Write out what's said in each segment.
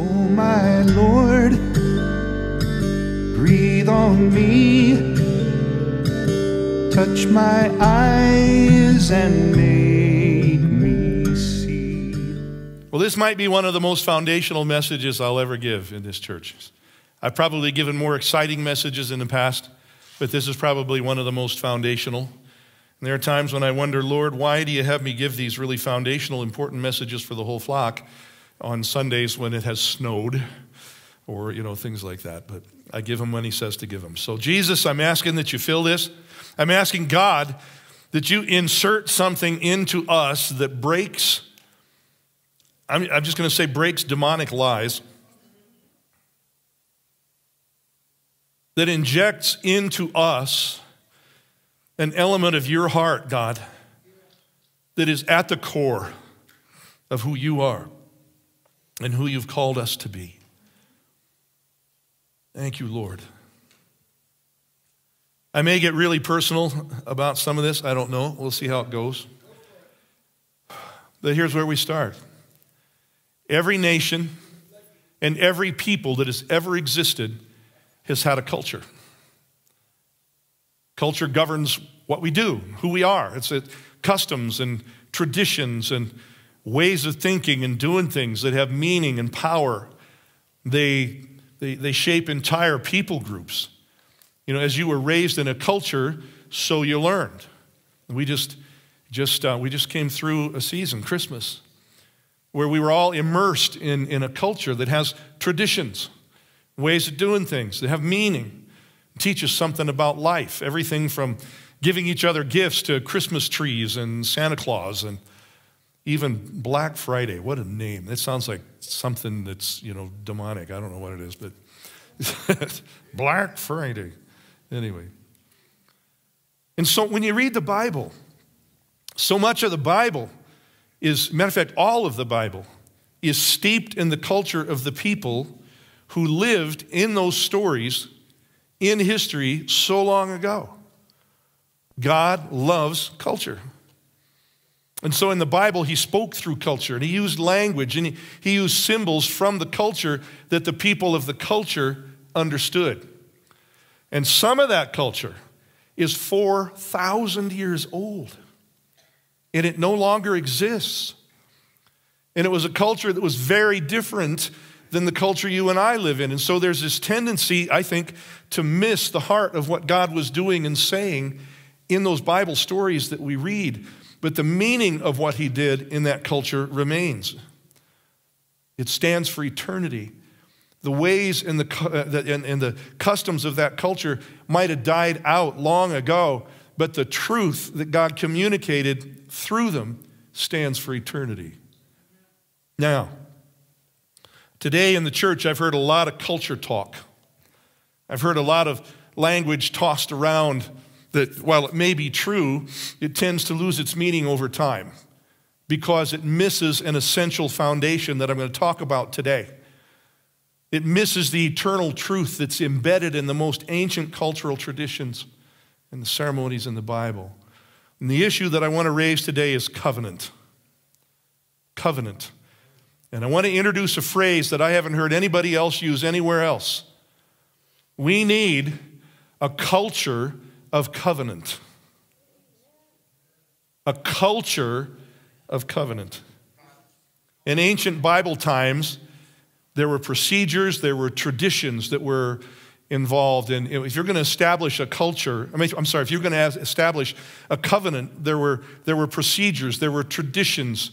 Oh, my Lord, breathe on me, touch my eyes and make me see. Well, this might be one of the most foundational messages I'll ever give in this church. I've probably given more exciting messages in the past, but this is probably one of the most foundational. And there are times when I wonder, Lord, why do you have me give these really foundational, important messages for the whole flock on Sundays when it has snowed or, you know, things like that? But I give him when He says to give him. So, Jesus, I'm asking that you fill this. I'm asking God that you insert something into us that breaks, I'm, I'm just going to say breaks demonic lies. that injects into us an element of your heart, God, that is at the core of who you are and who you've called us to be. Thank you, Lord. I may get really personal about some of this. I don't know. We'll see how it goes. But here's where we start every nation and every people that has ever existed has had a culture. Culture governs what we do, who we are. It's a, customs and traditions and ways of thinking and doing things that have meaning and power. They, they, they shape entire people groups. You know, as you were raised in a culture, so you learned. We just, just, uh, we just came through a season, Christmas, where we were all immersed in, in a culture that has traditions ways of doing things that have meaning, teach us something about life. Everything from giving each other gifts to Christmas trees and Santa Claus and even Black Friday. What a name. That sounds like something that's, you know, demonic. I don't know what it is, but Black Friday. Anyway. And so when you read the Bible, so much of the Bible is, matter of fact, all of the Bible is steeped in the culture of the people who lived in those stories in history so long ago. God loves culture. And so in the Bible, he spoke through culture and he used language and he, he used symbols from the culture that the people of the culture understood. And some of that culture is 4,000 years old and it no longer exists. And it was a culture that was very different than the culture you and I live in. And so there's this tendency, I think, to miss the heart of what God was doing and saying in those Bible stories that we read. But the meaning of what he did in that culture remains. It stands for eternity. The ways and the, uh, and, and the customs of that culture might have died out long ago, but the truth that God communicated through them stands for eternity. Now, Today in the church, I've heard a lot of culture talk. I've heard a lot of language tossed around that, while it may be true, it tends to lose its meaning over time because it misses an essential foundation that I'm going to talk about today. It misses the eternal truth that's embedded in the most ancient cultural traditions and the ceremonies in the Bible. And the issue that I want to raise today is covenant. Covenant. And I want to introduce a phrase that I haven't heard anybody else use anywhere else. We need a culture of covenant. A culture of covenant. In ancient Bible times, there were procedures, there were traditions that were involved in. If you're going to establish a culture, I mean, I'm sorry, if you're going to establish a covenant, there were, there were procedures, there were traditions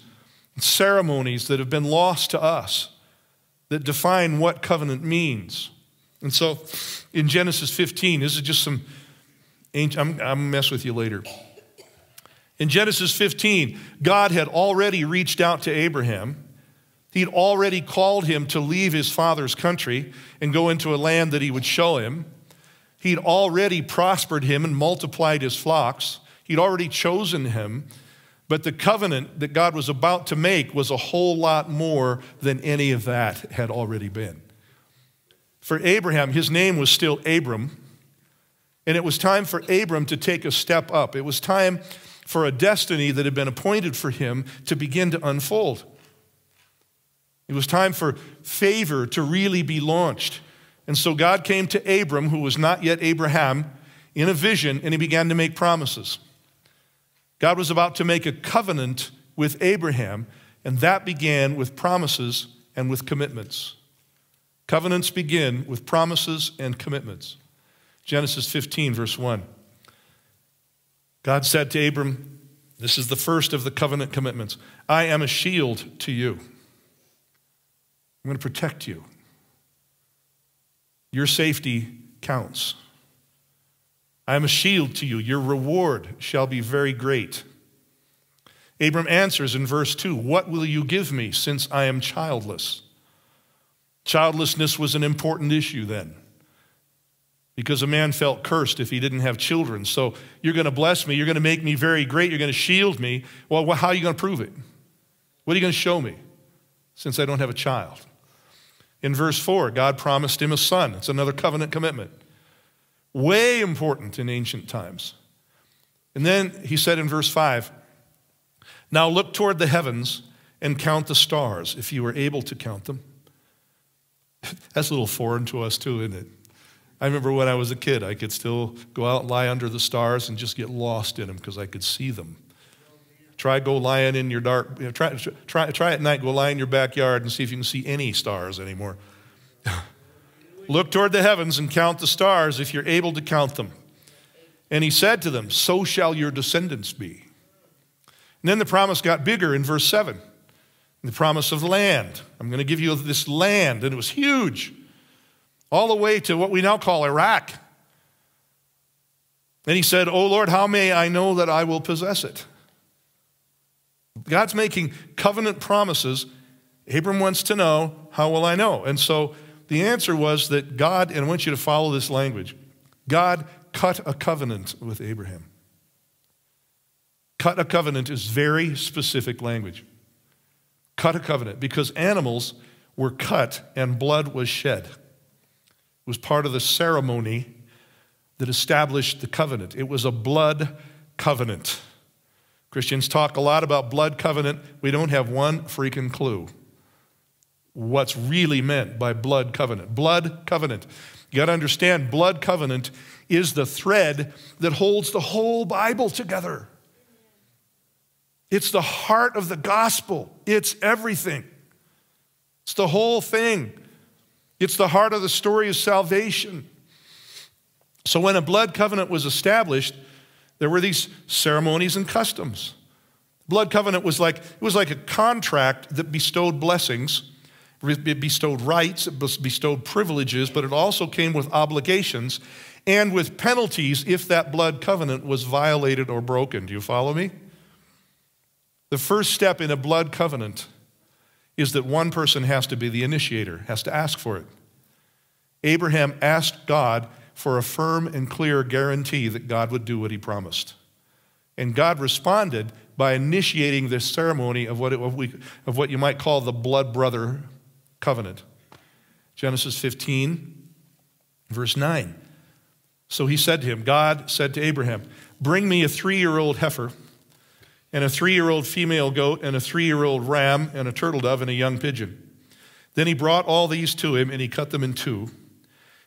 ceremonies that have been lost to us that define what covenant means. And so in Genesis 15, this is just some, I'm, I'm mess with you later. In Genesis 15, God had already reached out to Abraham. He'd already called him to leave his father's country and go into a land that he would show him. He'd already prospered him and multiplied his flocks. He'd already chosen him. But the covenant that God was about to make was a whole lot more than any of that had already been. For Abraham, his name was still Abram, and it was time for Abram to take a step up. It was time for a destiny that had been appointed for him to begin to unfold. It was time for favor to really be launched. And so God came to Abram, who was not yet Abraham, in a vision, and he began to make promises. God was about to make a covenant with Abraham, and that began with promises and with commitments. Covenants begin with promises and commitments. Genesis 15, verse 1. God said to Abram, This is the first of the covenant commitments I am a shield to you. I'm going to protect you. Your safety counts. I am a shield to you. Your reward shall be very great. Abram answers in verse 2 What will you give me since I am childless? Childlessness was an important issue then because a man felt cursed if he didn't have children. So you're going to bless me, you're going to make me very great, you're going to shield me. Well, how are you going to prove it? What are you going to show me since I don't have a child? In verse 4, God promised him a son. It's another covenant commitment. Way important in ancient times. And then he said in verse 5, Now look toward the heavens and count the stars, if you are able to count them. That's a little foreign to us, too, isn't it? I remember when I was a kid, I could still go out and lie under the stars and just get lost in them because I could see them. Try go lying in your dark, you know, try, try, try at night, go lie in your backyard and see if you can see any stars anymore. Look toward the heavens and count the stars if you're able to count them. And he said to them, So shall your descendants be. And then the promise got bigger in verse 7. The promise of land. I'm going to give you this land. And it was huge, all the way to what we now call Iraq. And he said, Oh Lord, how may I know that I will possess it? God's making covenant promises. Abram wants to know, How will I know? And so the answer was that God, and I want you to follow this language God cut a covenant with Abraham. Cut a covenant is very specific language. Cut a covenant because animals were cut and blood was shed. Was part of the ceremony that established the covenant. It was a blood covenant. Christians talk a lot about blood covenant. We don't have one freaking clue what's really meant by blood covenant. Blood covenant. You got to understand, blood covenant is the thread that holds the whole Bible together. It's the heart of the gospel, it's everything. It's the whole thing. It's the heart of the story of salvation. So, when a blood covenant was established, there were these ceremonies and customs. Blood covenant was like, it was like a contract that bestowed blessings it bestowed rights, it bestowed privileges, but it also came with obligations and with penalties if that blood covenant was violated or broken. Do you follow me? The first step in a blood covenant is that one person has to be the initiator, has to ask for it. Abraham asked God for a firm and clear guarantee that God would do what he promised. And God responded by initiating this ceremony of what, it, of, we, of what you might call the blood brother covenant. Genesis 15, verse 9. So he said to him, God said to Abraham, Bring me a three year old heifer, and a three year old female goat, and a three year old ram, and a turtle dove, and a young pigeon. Then he brought all these to him, and he cut them in two.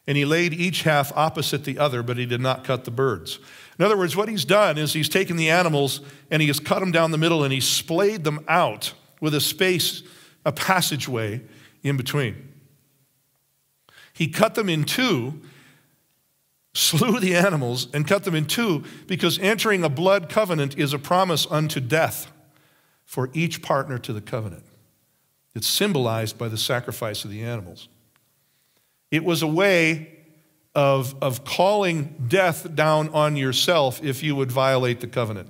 And he laid each half opposite the other, but he did not cut the birds. In other words, what he's done is he's taken the animals and he has cut them down the middle and he's splayed them out with a space, a passageway in between. He cut them in two, slew the animals, and cut them in two because entering a blood covenant is a promise unto death for each partner to the covenant. It's symbolized by the sacrifice of the animals. It was a way of, of calling death down on yourself if you would violate the covenant.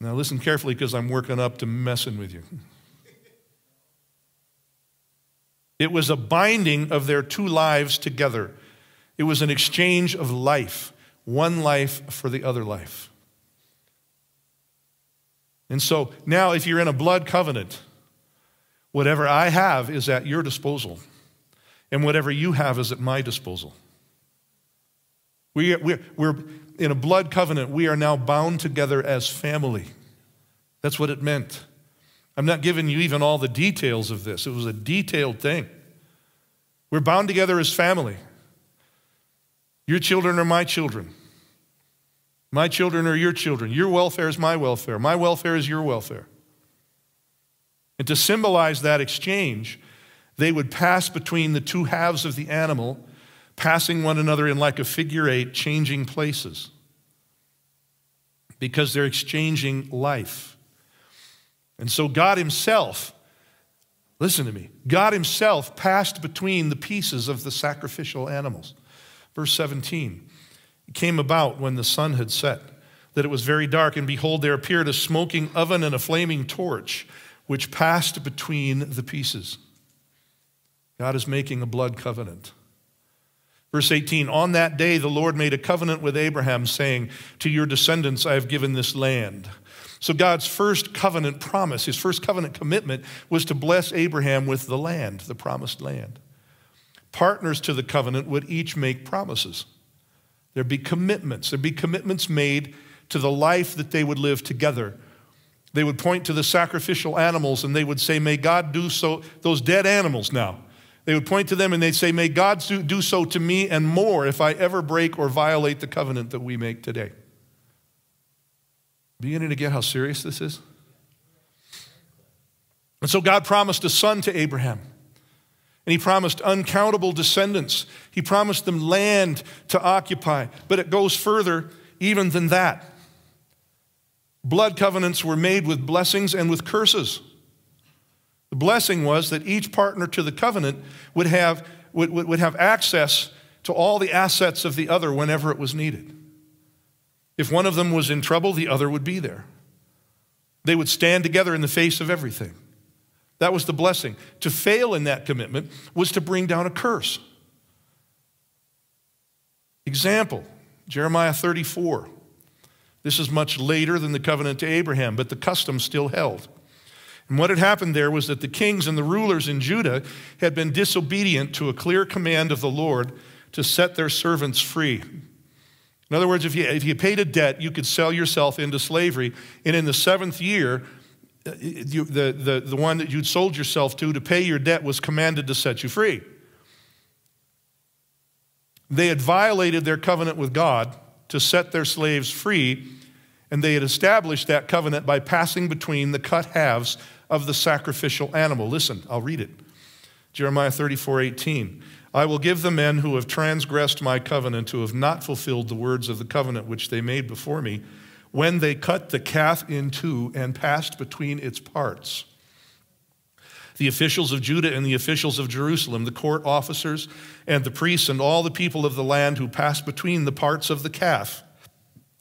Now, listen carefully because I'm working up to messing with you. It was a binding of their two lives together. It was an exchange of life, one life for the other life. And so now, if you're in a blood covenant, whatever I have is at your disposal, and whatever you have is at my disposal. We, we're, we're in a blood covenant. We are now bound together as family. That's what it meant. I'm not giving you even all the details of this. It was a detailed thing. We're bound together as family. Your children are my children. My children are your children. Your welfare is my welfare. My welfare is your welfare. And to symbolize that exchange, they would pass between the two halves of the animal, passing one another in like a figure eight, changing places. Because they're exchanging life. And so God Himself, listen to me, God Himself passed between the pieces of the sacrificial animals. Verse 17 It came about when the sun had set that it was very dark, and behold, there appeared a smoking oven and a flaming torch, which passed between the pieces. God is making a blood covenant. Verse 18 On that day, the Lord made a covenant with Abraham, saying, To your descendants I have given this land. So, God's first covenant promise, his first covenant commitment, was to bless Abraham with the land, the promised land. Partners to the covenant would each make promises. There'd be commitments. There'd be commitments made to the life that they would live together. They would point to the sacrificial animals and they would say, May God do so, those dead animals now. They would point to them and they'd say, May God do so to me and more if I ever break or violate the covenant that we make today. Beginning to get how serious this is? And so God promised a son to Abraham. And he promised uncountable descendants. He promised them land to occupy. But it goes further even than that. Blood covenants were made with blessings and with curses. The blessing was that each partner to the covenant would have, would, would have access to all the assets of the other whenever it was needed. If one of them was in trouble, the other would be there. They would stand together in the face of everything. That was the blessing. To fail in that commitment was to bring down a curse. Example Jeremiah 34. This is much later than the covenant to Abraham, but the custom still held. And what had happened there was that the kings and the rulers in Judah had been disobedient to a clear command of the Lord to set their servants free. In other words, if you, if you paid a debt, you could sell yourself into slavery. And in the seventh year, uh, you, the, the, the one that you'd sold yourself to to pay your debt was commanded to set you free. They had violated their covenant with God to set their slaves free, and they had established that covenant by passing between the cut halves of the sacrificial animal. Listen, I'll read it. Jeremiah 34 18. I will give the men who have transgressed my covenant, who have not fulfilled the words of the covenant which they made before me, when they cut the calf in two and passed between its parts. The officials of Judah and the officials of Jerusalem, the court officers and the priests and all the people of the land who passed between the parts of the calf,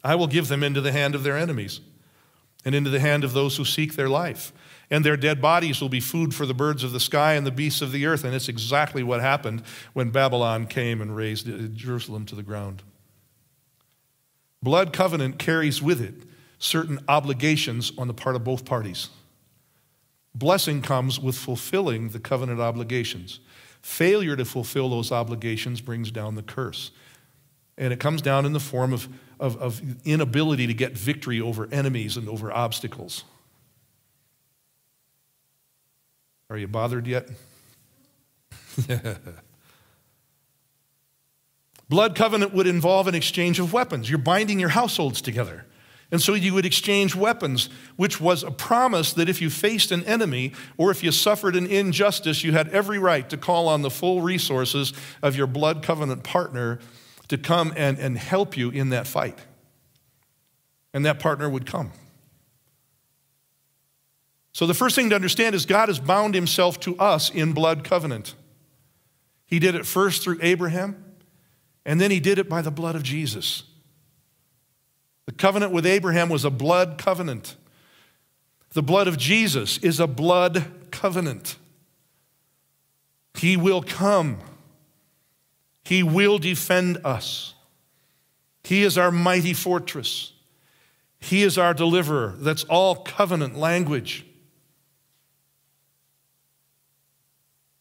I will give them into the hand of their enemies and into the hand of those who seek their life. And their dead bodies will be food for the birds of the sky and the beasts of the earth. And it's exactly what happened when Babylon came and razed Jerusalem to the ground. Blood covenant carries with it certain obligations on the part of both parties. Blessing comes with fulfilling the covenant obligations. Failure to fulfill those obligations brings down the curse. And it comes down in the form of, of, of inability to get victory over enemies and over obstacles. Are you bothered yet? Blood covenant would involve an exchange of weapons. You're binding your households together. And so you would exchange weapons, which was a promise that if you faced an enemy or if you suffered an injustice, you had every right to call on the full resources of your blood covenant partner to come and, and help you in that fight. And that partner would come. So the first thing to understand is God has bound himself to us in blood covenant. He did it first through Abraham. And then he did it by the blood of Jesus. The covenant with Abraham was a blood covenant. The blood of Jesus is a blood covenant. He will come. He will defend us. He is our mighty fortress. He is our deliverer. That's all covenant language.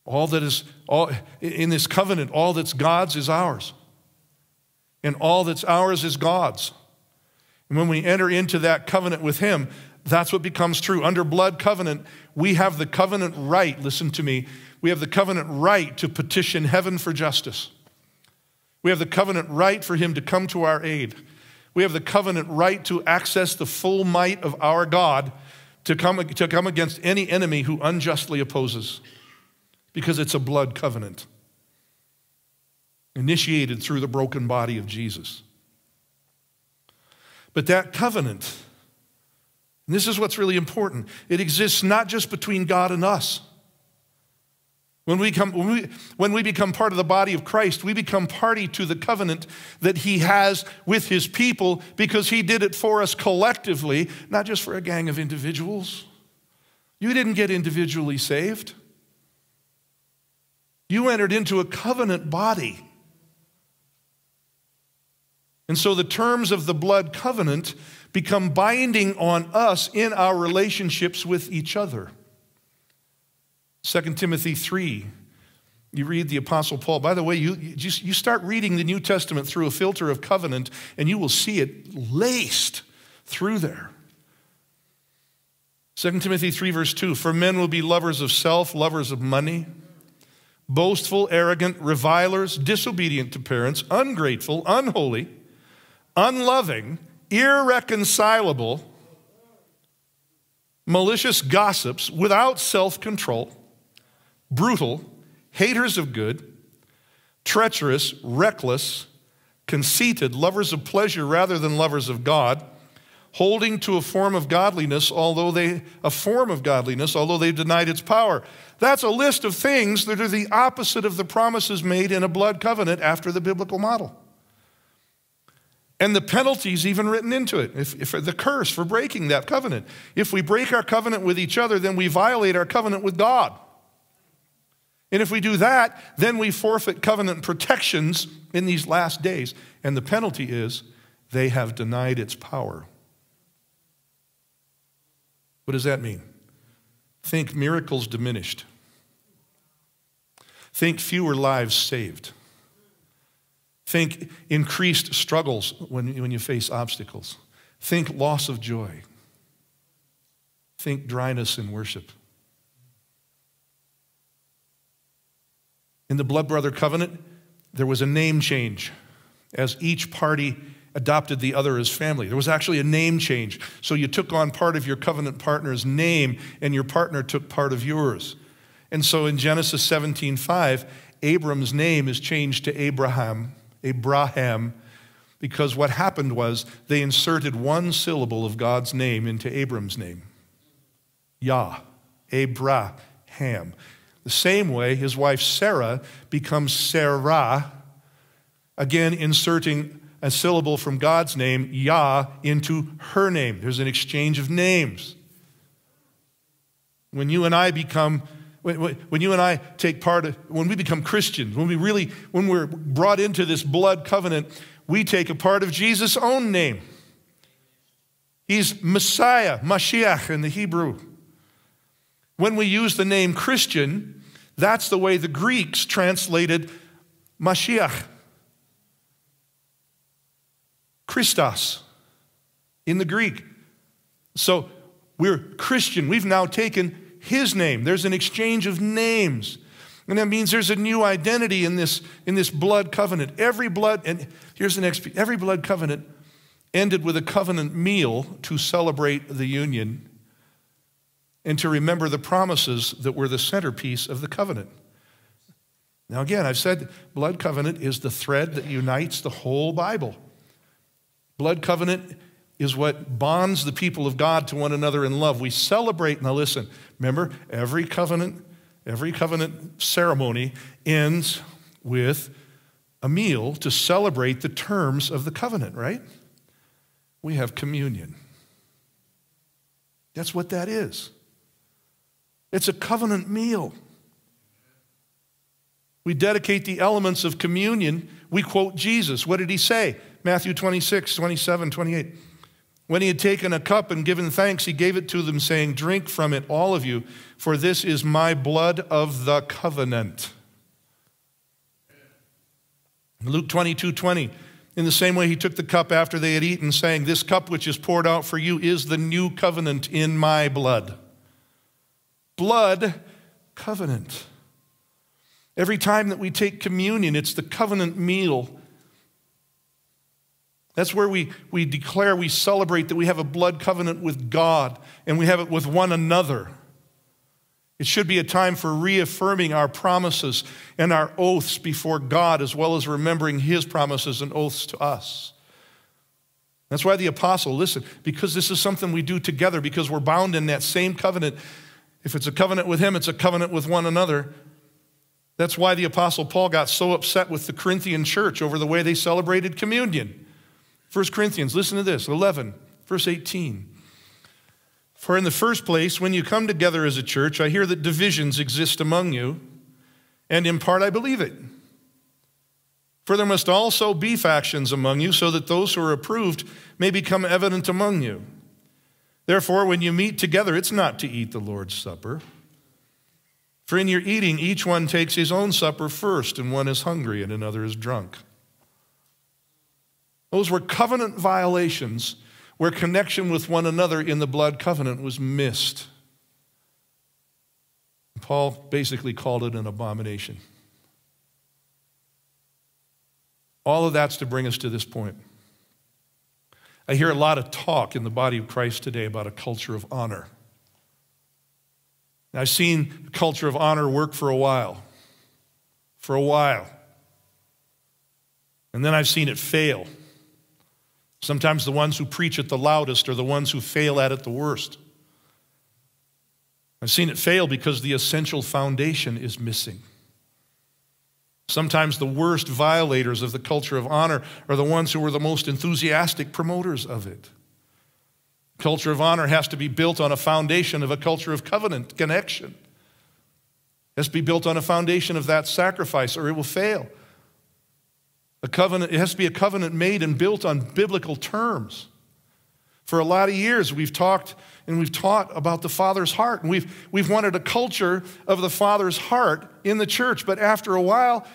All that is all in this covenant, all that's God's is ours and all that's ours is God's. And when we enter into that covenant with Him, That's what becomes true. Under blood covenant, we have the covenant right, listen to me, we have the covenant right to petition heaven for justice. We have the covenant right for him to come to our aid. We have the covenant right to access the full might of our God to come, to come against any enemy who unjustly opposes, because it's a blood covenant initiated through the broken body of Jesus. But that covenant, and this is what's really important, it exists not just between God and us. When we, come, when, we, when we become part of the body of Christ, we become party to the covenant that He has with His people because He did it for us collectively, not just for a gang of individuals. You didn't get individually saved, you entered into a covenant body. And so the terms of the blood covenant become binding on us in our relationships with each other. 2 Timothy 3. You read the Apostle Paul. By the way, you, you, you start reading the New Testament through a filter of covenant, and you will see it laced through there. 2 Timothy 3, verse 2 For men will be lovers of self, lovers of money, boastful, arrogant, revilers, disobedient to parents, ungrateful, unholy, unloving, irreconcilable, malicious gossips, without self control brutal, haters of good, treacherous, reckless, conceited, lovers of pleasure rather than lovers of God, holding to a form of godliness, although they a form of godliness, although they've denied its power. That's a list of things that are the opposite of the promises made in a blood covenant after the biblical model. And the penalties even written into it, if, if, the curse for breaking that covenant. If we break our covenant with each other, then we violate our covenant with God. And if we do that, then we forfeit covenant protections in these last days. And the penalty is they have denied its power. What does that mean? Think miracles diminished. Think fewer lives saved. Think increased struggles when, when you face obstacles. Think loss of joy. Think dryness in worship. In the blood brother covenant, there was a name change as each party adopted the other as family. There was actually a name change. So you took on part of your covenant partner's name, and your partner took part of yours. And so in Genesis 17:5, Abram's name is changed to Abraham, Abraham, because what happened was they inserted one syllable of God's name into Abram's name. Yah, Abraham. The same way, his wife Sarah becomes Sarah, again inserting a syllable from God's name, Yah, into her name. There's an exchange of names. When you and I become when, you and I take part, of, when we become Christians, when we really, when we're brought into this blood covenant, we take a part of Jesus' own name. He's Messiah, Mashiach in the Hebrew. When we use the name Christian, that's the way the Greeks translated Mashiach. Christos in the Greek. So we're Christian. We've now taken his name. There's an exchange of names. And that means there's a new identity in this, in this blood covenant. Every blood, and here's the next every blood covenant ended with a covenant meal to celebrate the union and to remember the promises that were the centerpiece of the covenant. Now, again, I've said blood covenant is the thread that unites the whole Bible. Blood covenant is what bonds the people of God to one another in love. We celebrate, now listen, remember, every covenant, every covenant ceremony ends with a meal to celebrate the terms of the covenant, right? We have communion. That's what that is. It's a covenant meal. We dedicate the elements of communion. We quote Jesus. What did he say? Matthew 26, 27, 28. When he had taken a cup and given thanks, he gave it to them, saying, Drink from it, all of you, for this is my blood of the covenant. Luke 22, 20. In the same way, he took the cup after they had eaten, saying, This cup which is poured out for you is the new covenant in my blood. Blood covenant. Every time that we take communion, it's the covenant meal. That's where we, we declare, we celebrate that we have a blood covenant with God and we have it with one another. It should be a time for reaffirming our promises and our oaths before God, as well as remembering His promises and oaths to us. That's why the apostle, listen, because this is something we do together, because we're bound in that same covenant. If it's a covenant with Him, it's a covenant with one another. That's why the apostle Paul got so upset with the Corinthian church over the way they celebrated communion. 1 Corinthians, listen to this 11, verse 18. For in the first place, when you come together as a church, I hear that divisions exist among you, and in part I believe it. For there must also be factions among you, so that those who are approved may become evident among you. Therefore, when you meet together, it's not to eat the Lord's Supper. For in your eating, each one takes his own supper first, and one is hungry and another is drunk. Those were covenant violations where connection with one another in the blood covenant was missed. Paul basically called it an abomination. All of that's to bring us to this point. I hear a lot of talk in the body of Christ today about a culture of honor. I've seen culture of honor work for a while, for a while. And then I've seen it fail. Sometimes the ones who preach it the loudest are the ones who fail at it the worst. I've seen it fail because the essential foundation is missing. Sometimes the worst violators of the culture of honor are the ones who are the most enthusiastic promoters of it. Culture of honor has to be built on a foundation of a culture of covenant connection. It has to be built on a foundation of that sacrifice, or it will fail. A covenant, it has to be a covenant made and built on biblical terms. For a lot of years, we've talked and we've taught about the Father's heart, and we've, we've wanted a culture of the Father's heart in the church. But after a while,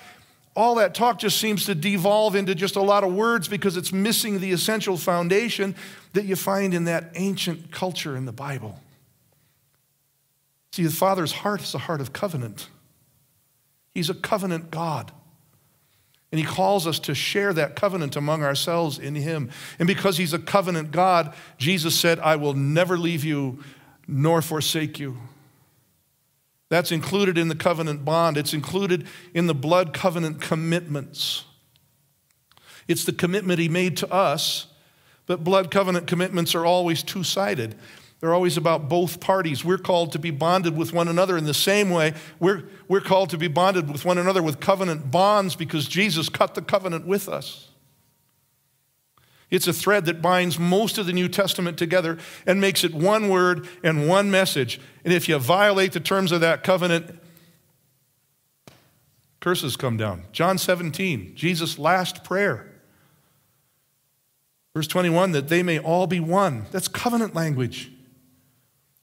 all that talk just seems to devolve into just a lot of words because it's missing the essential foundation that you find in that ancient culture in the Bible. See, the Father's heart is a heart of covenant, He's a covenant God. And he calls us to share that covenant among ourselves in him. And because he's a covenant God, Jesus said, I will never leave you nor forsake you. That's included in the covenant bond, it's included in the blood covenant commitments. It's the commitment he made to us, but blood covenant commitments are always two sided. They're always about both parties. We're called to be bonded with one another in the same way. We're, we're called to be bonded with one another with covenant bonds because Jesus cut the covenant with us. It's a thread that binds most of the New Testament together and makes it one word and one message. And if you violate the terms of that covenant, curses come down. John 17, Jesus' last prayer. Verse 21 that they may all be one. That's covenant language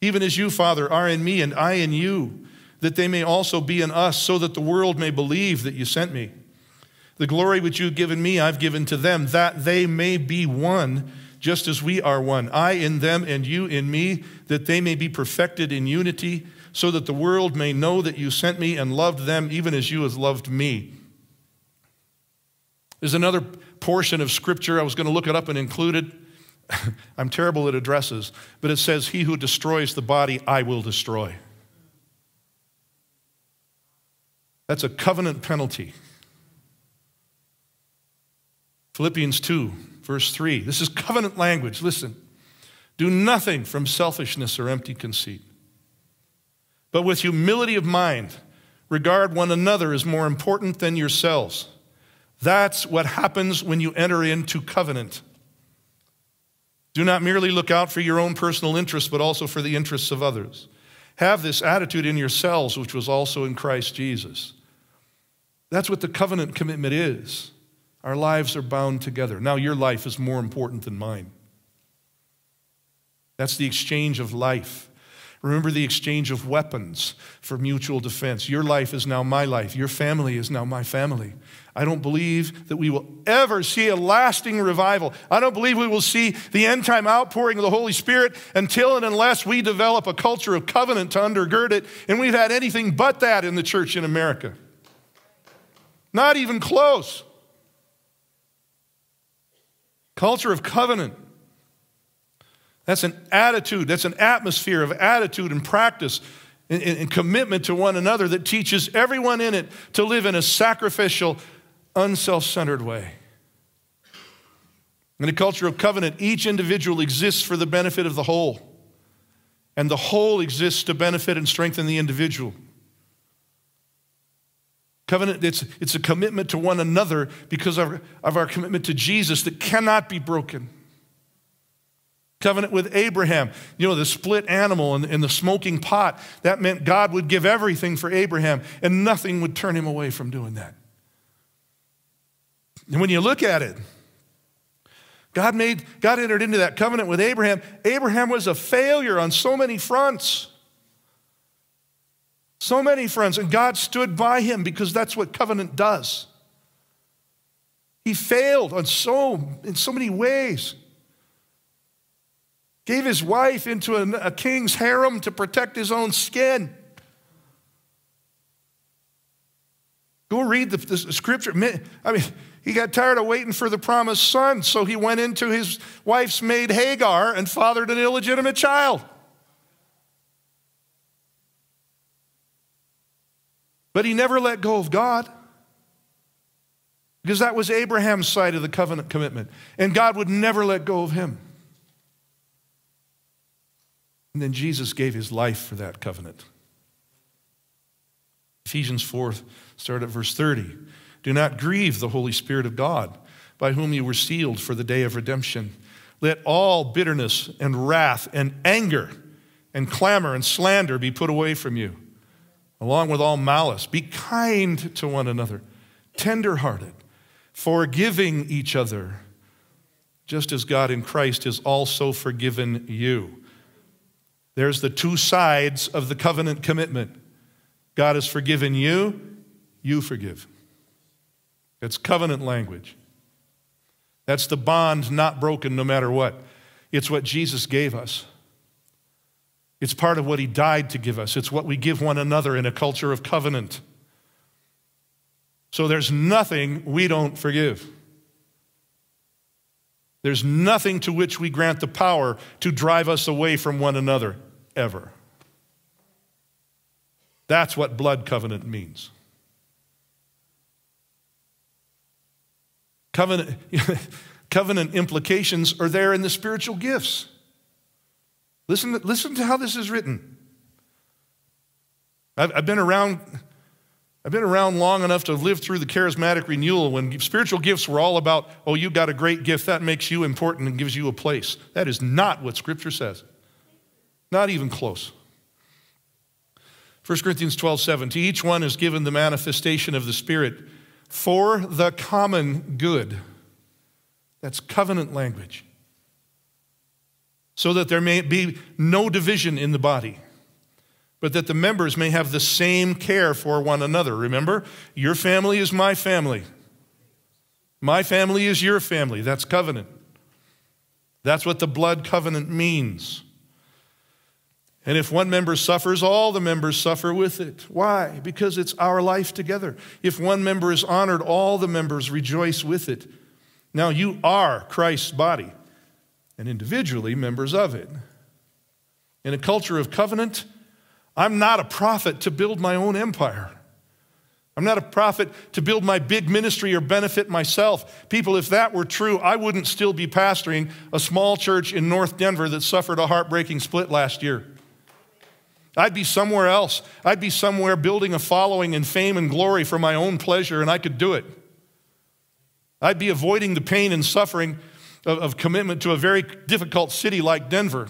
even as you, Father, are in me and I in you, that they may also be in us, so that the world may believe that you sent me. The glory which you've given me, I've given to them, that they may be one, just as we are one. I in them and you in me, that they may be perfected in unity, so that the world may know that you sent me and loved them, even as you have loved me. There's another portion of scripture, I was going to look it up and include it. I'm terrible at addresses, but it says, He who destroys the body, I will destroy. That's a covenant penalty. Philippians 2, verse 3. This is covenant language. Listen. Do nothing from selfishness or empty conceit, but with humility of mind, regard one another as more important than yourselves. That's what happens when you enter into covenant. Do not merely look out for your own personal interests, but also for the interests of others. Have this attitude in yourselves, which was also in Christ Jesus. That's what the covenant commitment is. Our lives are bound together. Now, your life is more important than mine. That's the exchange of life. Remember the exchange of weapons for mutual defense. Your life is now my life. Your family is now my family. I don't believe that we will ever see a lasting revival. I don't believe we will see the end time outpouring of the Holy Spirit until and unless we develop a culture of covenant to undergird it. And we've had anything but that in the church in America. Not even close. Culture of covenant. That's an attitude, that's an atmosphere of attitude and practice and, and, commitment to one another that teaches everyone in it to live in a sacrificial, unself centered way. In a culture of covenant, each individual exists for the benefit of the whole, and the whole exists to benefit and strengthen the individual. Covenant, it's, it's a commitment to one another because of, of our commitment to Jesus that cannot be broken. Covenant with Abraham, you know, the split animal and, the smoking pot, that meant God would give everything for Abraham and nothing would turn him away from doing that. And when you look at it, God made, God entered into that covenant with Abraham. Abraham was a failure on so many fronts. So many fronts. And God stood by him because that's what covenant does. He failed on so, in so many ways. Gave his wife into a, a king's harem to protect his own skin. Go read the, the, scripture. I mean, he got tired of waiting for the promised son, so he went into his wife's maid Hagar and fathered an illegitimate child. But he never let go of God. Because that was Abraham's side of the covenant commitment. And God would never let go of him. And then Jesus gave his life for that covenant. Ephesians 4, start at verse 30. Do not grieve the Holy Spirit of God, by whom you were sealed for the day of redemption. Let all bitterness and wrath and anger and clamor and slander be put away from you, along with all malice. Be kind to one another, tenderhearted, forgiving each other, just as God in Christ has also forgiven you. There's the two sides of the covenant commitment. God has forgiven you, you forgive. It's covenant language. That's the bond not broken no matter what. It's what Jesus gave us. It's part of what he died to give us. It's what we give one another in a culture of covenant. So there's nothing we don't forgive. There's nothing to which we grant the power to drive us away from one another, ever. That's what blood covenant means. Covenant, covenant implications are there in the spiritual gifts. Listen, listen to how this is written. I've, I've been around I've been around long enough to live through the charismatic renewal when spiritual gifts were all about, oh, you got a great gift, that makes you important and gives you a place. That is not what Scripture says. Not even close. 1 Corinthians 12, 7. To each one is given the manifestation of the Spirit for the common good. That's covenant language. So that there may be no division in the body but that the members may have the same care for one another. Remember, your family is my family. My family is your family. That's covenant. That's what the blood covenant means. And if one member suffers, all the members suffer with it. Why? Because it's our life together. If one member is honored, all the members rejoice with it. Now, you are Christ's body, and individually members of it. In a culture of covenant, I'm not a prophet to build my own empire. I'm not a prophet to build my big ministry or benefit myself. People, if that were true, I wouldn't still be pastoring a small church in North Denver that suffered a heartbreaking split last year. I'd be somewhere else. I'd be somewhere building a following and fame and glory for my own pleasure, and I could do it. I'd be avoiding the pain and suffering of, of commitment to a very difficult city like Denver.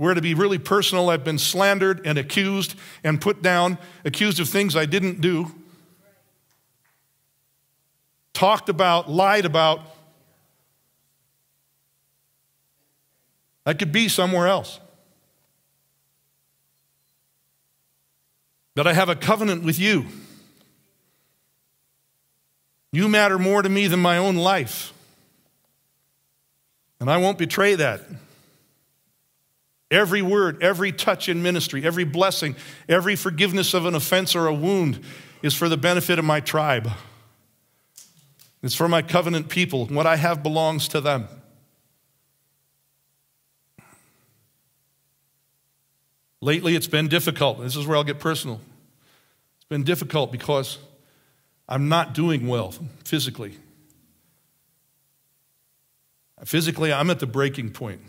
Where to be really personal, I've been slandered and accused and put down, accused of things I didn't do, talked about, lied about. I could be somewhere else. But I have a covenant with you. You matter more to me than my own life. And I won't betray that. Every word, every touch in ministry, every blessing, every forgiveness of an offense or a wound is for the benefit of my tribe. It's for my covenant people. What I have belongs to them. Lately, it's been difficult. This is where I'll get personal. It's been difficult because I'm not doing well physically. Physically, I'm at the breaking point.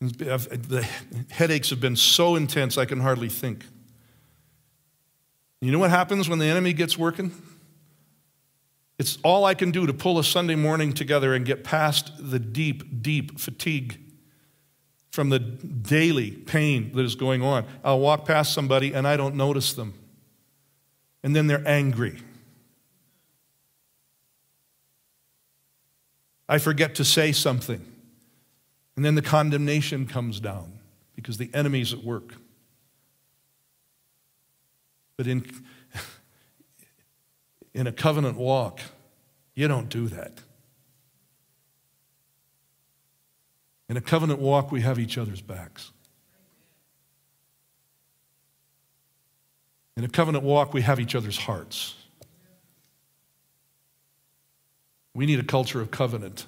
The headaches have been so intense, I can hardly think. You know what happens when the enemy gets working? It's all I can do to pull a Sunday morning together and get past the deep, deep fatigue from the daily pain that is going on. I'll walk past somebody and I don't notice them. And then they're angry. I forget to say something. And then the condemnation comes down because the enemy's at work. But in, in a covenant walk, you don't do that. In a covenant walk, we have each other's backs. In a covenant walk, we have each other's hearts. We need a culture of covenant,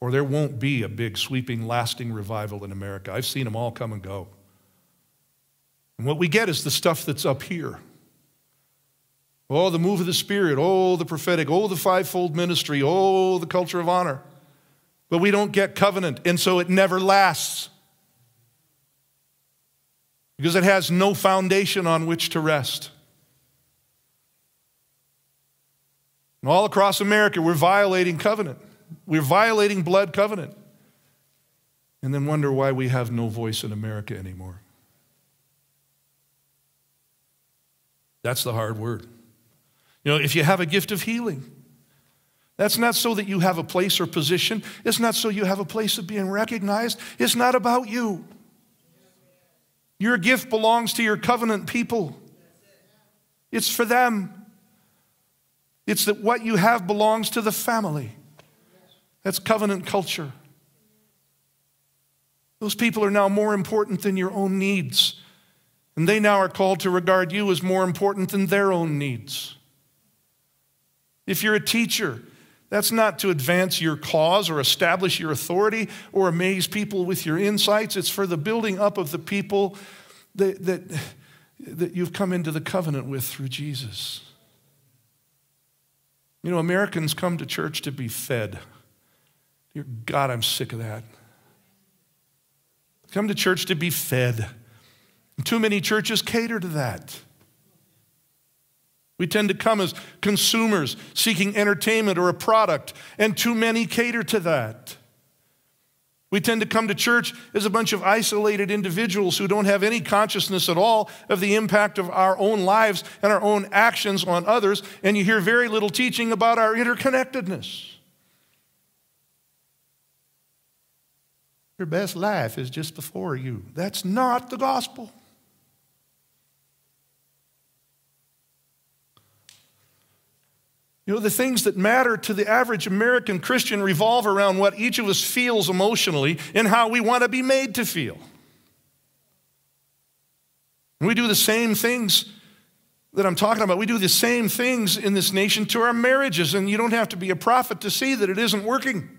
or there won't be a big, sweeping, lasting revival in America. I've seen them all come and go. And what we get is the stuff that's up here. Oh, the move of the Spirit. Oh, the prophetic. Oh, the fivefold ministry. Oh, the culture of honor but we don't get covenant, and so it never lasts because it has no foundation on which to rest. And all across America, we're violating covenant. We're violating blood covenant. And then wonder why we have no voice in America anymore. That's the hard word. You know, if you have a gift of healing, that's not so that you have a place or position. It's not so you have a place of being recognized. It's not about you. Your gift belongs to your covenant people, it's for them. It's that what you have belongs to the family. That's covenant culture. Those people are now more important than your own needs. And they now are called to regard you as more important than their own needs. If you're a teacher, that's not to advance your cause or establish your authority or amaze people with your insights. It's for the building up of the people that, that, that you've come into the covenant with through Jesus. You know, Americans come to church to be fed. God, I'm sick of that. Come to church to be fed. Too many churches cater to that. We tend to come as consumers seeking entertainment or a product, and too many cater to that. We tend to come to church as a bunch of isolated individuals who don't have any consciousness at all of the impact of our own lives and our own actions on others, and you hear very little teaching about our interconnectedness. Your best life is just before you. That's not the gospel. You know, the things that matter to the average American Christian revolve around what each of us feels emotionally and how we want to be made to feel. And we do the same things that I'm talking about. We do the same things in this nation to our marriages, and you don't have to be a prophet to see that it isn't working.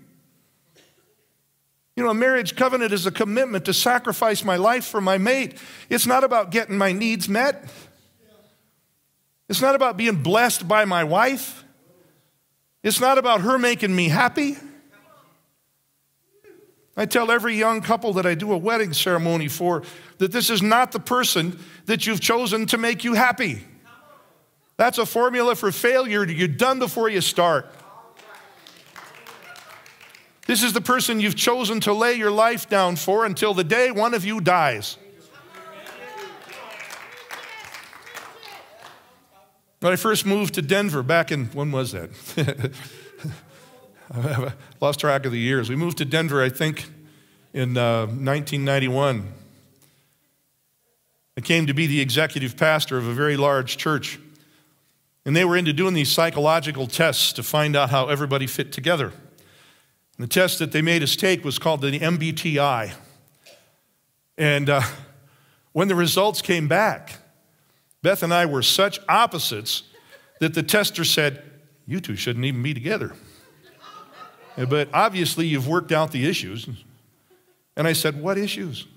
You know, a marriage covenant is a commitment to sacrifice my life for my mate. It's not about getting my needs met. It's not about being blessed by my wife. It's not about her making me happy. I tell every young couple that I do a wedding ceremony for that this is not the person that you've chosen to make you happy. That's a formula for failure. You're done before you start. This is the person you've chosen to lay your life down for until the day one of you dies. When I first moved to Denver back in, when was that? I've lost track of the years. We moved to Denver, I think, in uh, 1991. I came to be the executive pastor of a very large church. And they were into doing these psychological tests to find out how everybody fit together. The test that they made us take was called the MBTI. And uh, when the results came back, Beth and I were such opposites that the tester said, You two shouldn't even be together. but obviously, you've worked out the issues. And I said, What issues?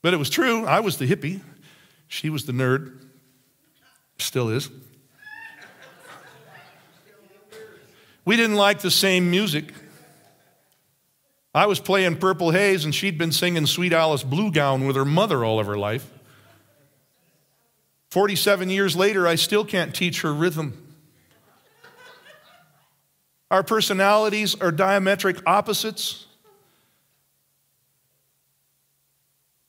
But it was true. I was the hippie, she was the nerd, still is. We didn't like the same music. I was playing Purple Haze, and she'd been singing Sweet Alice Blue Gown with her mother all of her life. 47 years later, I still can't teach her rhythm. Our personalities are diametric opposites.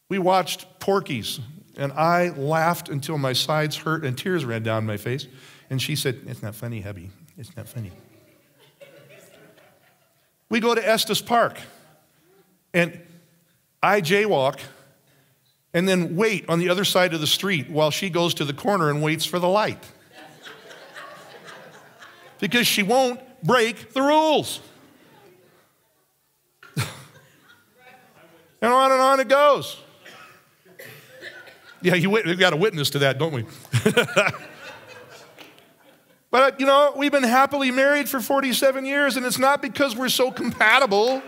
We watched Porky's, and I laughed until my sides hurt and tears ran down my face. And she said, It's not funny, hubby. It's not funny. We go to Estes Park, and I jaywalk and then wait on the other side of the street while she goes to the corner and waits for the light. because she won't break the rules. and on and on it goes. Yeah, you, we've got a witness to that, don't we? but, you know, we've been happily married for 47 years, and it's not because we're so compatible.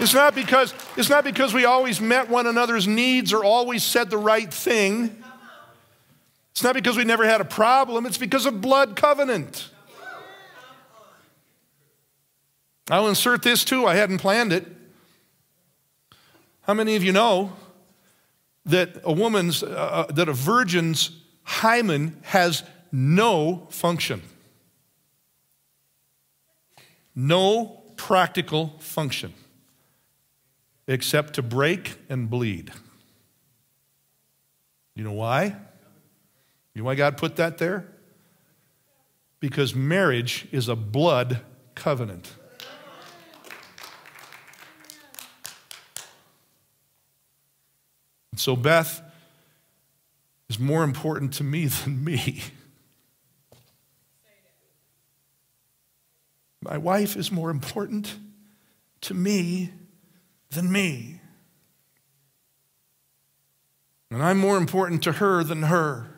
It's not because, it's not because we always met one another's needs or always said the right thing. It's not because we never had a problem, it's because of blood covenant. I'll insert this too, I hadn't planned it. How many of you know that a woman's, uh, uh, that a virgin's hymen has no function. No practical function except to break and bleed. You know why? You know why God put that there? Because marriage is a blood covenant. So Beth is more important to me than me. My wife is more important to me than me. And I'm more important to her than her.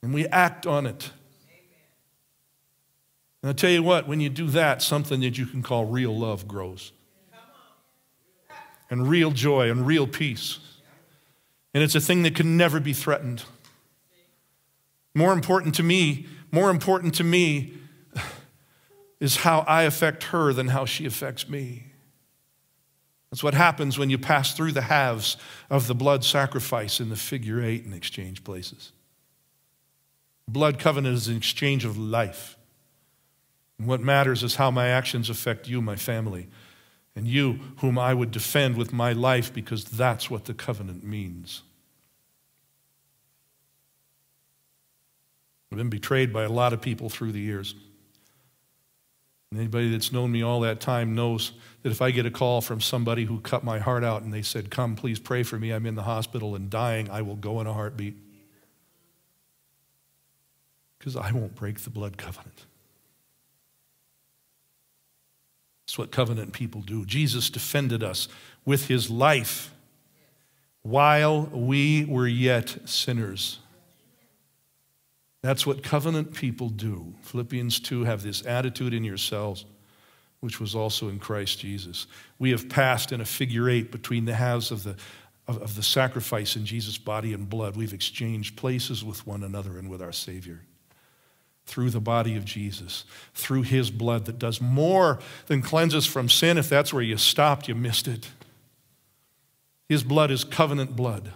And we act on it. And I'll tell you what, when you do that, something that you can call real love grows and real joy and real peace. And it's a thing that can never be threatened. More important to me, more important to me is how I affect her than how she affects me. That's what happens when you pass through the halves of the blood sacrifice in the figure eight and exchange places. Blood covenant is an exchange of life. And what matters is how my actions affect you, my family, and you, whom I would defend with my life, because that's what the covenant means. I've been betrayed by a lot of people through the years. And anybody that's known me all that time knows that if I get a call from somebody who cut my heart out and they said, Come, please pray for me, I'm in the hospital and dying, I will go in a heartbeat. Because I won't break the blood covenant. That's what covenant people do. Jesus defended us with his life while we were yet sinners. That's what covenant people do. Philippians 2 have this attitude in yourselves, which was also in Christ Jesus. We have passed in a figure eight between the halves of the, of, of the sacrifice in Jesus' body and blood. We've exchanged places with one another and with our Savior through the body of Jesus, through his blood that does more than cleanse us from sin. If that's where you stopped, you missed it. His blood is covenant blood,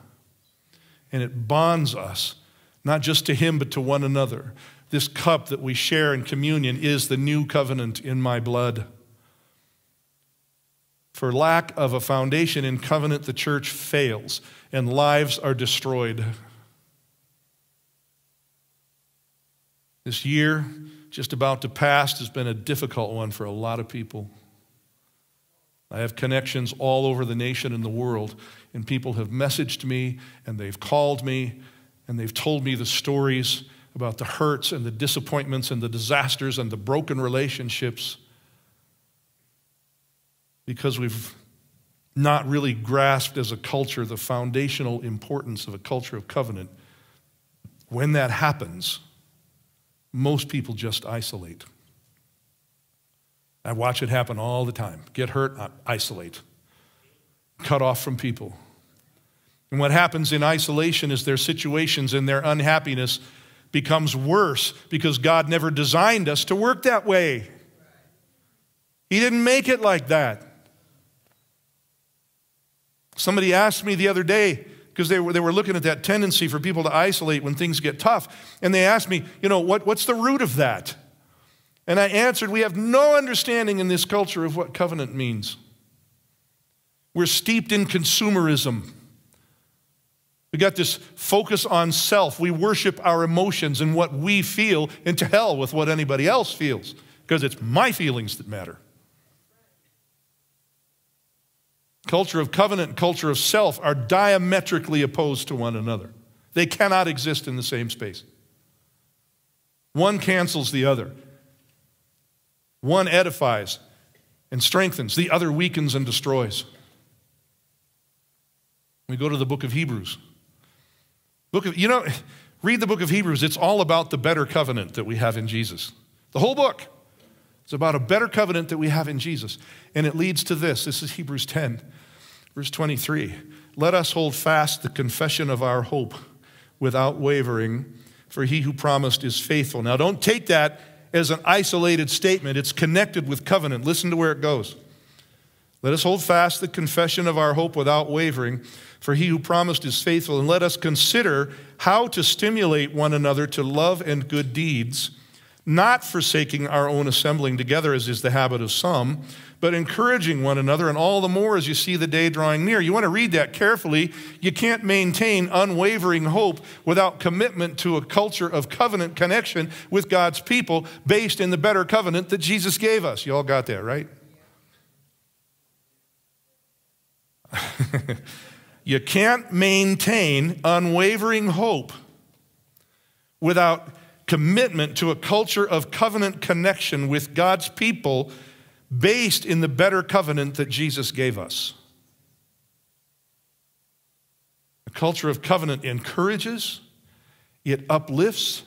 and it bonds us, not just to him, but to one another. This cup that we share in communion is the new covenant in my blood. For lack of a foundation in covenant, the church fails and lives are destroyed. This year, just about to pass, has been a difficult one for a lot of people. I have connections all over the nation and the world, and people have messaged me and they've called me and they've told me the stories about the hurts and the disappointments and the disasters and the broken relationships because we've not really grasped as a culture the foundational importance of a culture of covenant. When that happens, most people just isolate. I watch it happen all the time. Get hurt, isolate. Cut off from people. And what happens in isolation is their situations and their unhappiness becomes worse because God never designed us to work that way. He didn't make it like that. Somebody asked me the other day, because they were, they were looking at that tendency for people to isolate when things get tough, and they asked me, you know, what, what's the root of that? And I answered, we have no understanding in this culture of what covenant means. We're steeped in consumerism. We got this focus on self. We worship our emotions and what we feel, and to hell with what anybody else feels, because it's my feelings that matter. Culture of covenant and culture of self are diametrically opposed to one another. They cannot exist in the same space. One cancels the other. One edifies and strengthens, the other weakens and destroys. We go to the book of Hebrews. Book of, you know, read the book of Hebrews. It's all about the better covenant that we have in Jesus. The whole book. It's about a better covenant that we have in Jesus. And it leads to this. This is Hebrews 10, verse 23. Let us hold fast the confession of our hope without wavering, for he who promised is faithful. Now, don't take that as an isolated statement, it's connected with covenant. Listen to where it goes. Let us hold fast the confession of our hope without wavering for he who promised is faithful. And let us consider how to stimulate one another to love and good deeds, not forsaking our own assembling together, as is the habit of some, but encouraging one another, and all the more as you see the day drawing near. You want to read that carefully. You can't maintain unwavering hope without commitment to a culture of covenant connection with God's people based in the better covenant that Jesus gave us. You all got that, right? You can't maintain unwavering hope without commitment to a culture of covenant connection with God's people based in the better covenant that Jesus gave us. A culture of covenant encourages, it uplifts,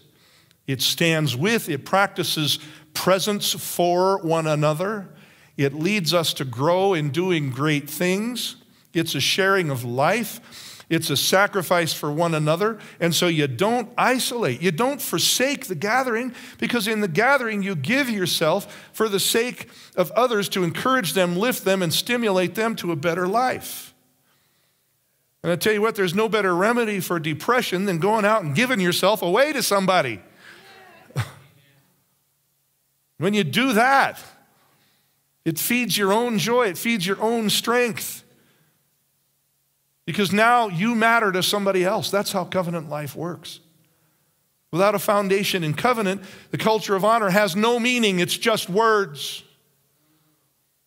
it stands with, it practices presence for one another, it leads us to grow in doing great things. It's a sharing of life. It's a sacrifice for one another. And so you don't isolate. You don't forsake the gathering because in the gathering you give yourself for the sake of others to encourage them, lift them, and stimulate them to a better life. And I tell you what, there's no better remedy for depression than going out and giving yourself away to somebody. when you do that, it feeds your own joy, it feeds your own strength. Because now you matter to somebody else. That's how covenant life works. Without a foundation in covenant, the culture of honor has no meaning, it's just words.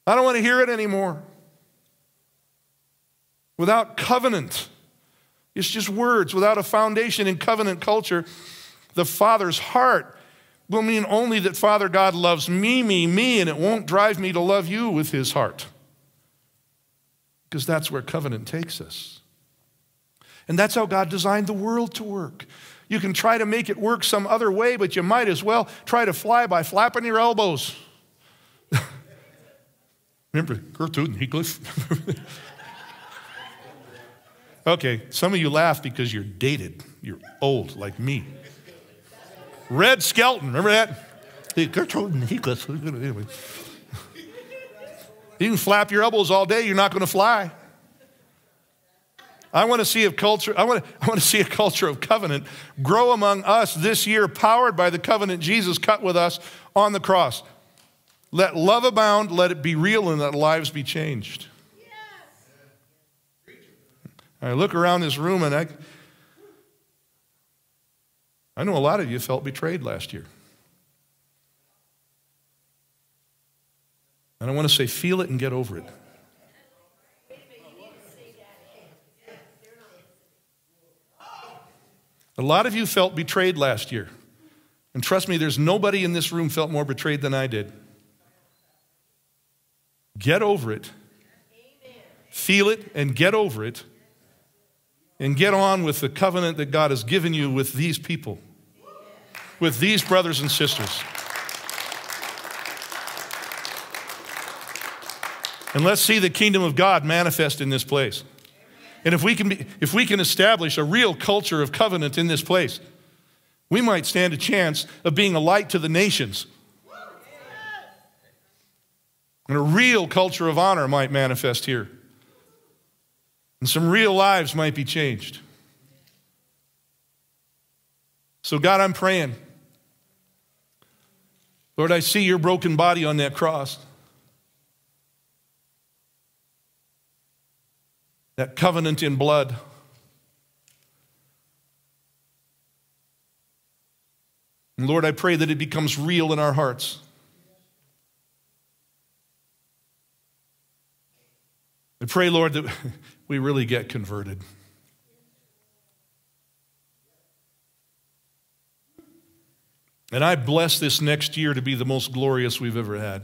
I don't want to hear it anymore. Without covenant, it's just words. Without a foundation in covenant culture, the Father's heart will mean only that Father God loves me, me, me, and it won't drive me to love you with his heart because that's where covenant takes us. And that's how God designed the world to work. You can try to make it work some other way, but you might as well try to fly by flapping your elbows. Remember Gertrude and Heathcliff? okay, some of you laugh because you're dated. You're old, like me. Red Skelton, remember that? Gertrude and Heathcliff. You can flap your elbows all day, you're not going to fly. I want to see a culture, I want, to, I want to see a culture of covenant grow among us this year, powered by the covenant Jesus cut with us on the cross. Let love abound, let it be real, and let lives be changed. Yes. I look around this room and I, I know a lot of you felt betrayed last year. And I want to say, feel it and get over it. A lot of you felt betrayed last year. And trust me, there's nobody in this room felt more betrayed than I did. Get over it. Feel it and get over it. And get on with the covenant that God has given you with these people, with these brothers and sisters. And let's see the kingdom of God manifest in this place. And if we can, be, if we can establish a real culture of covenant in this place, we might stand a chance of being a light to the nations. And a real culture of honor might manifest here. And some real lives might be changed. So, God, I'm praying. Lord, I see your broken body on that cross. That covenant in blood. And Lord, I pray that it becomes real in our hearts. I pray, Lord, that we really get converted. And I bless this next year to be the most glorious we've ever had.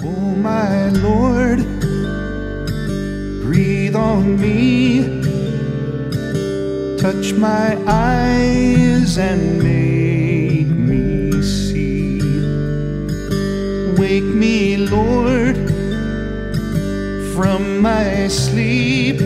Oh, my Lord, breathe on me, touch my eyes and make me see. Wake me, Lord, from my sleep